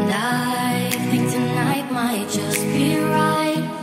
And I think tonight might just be right.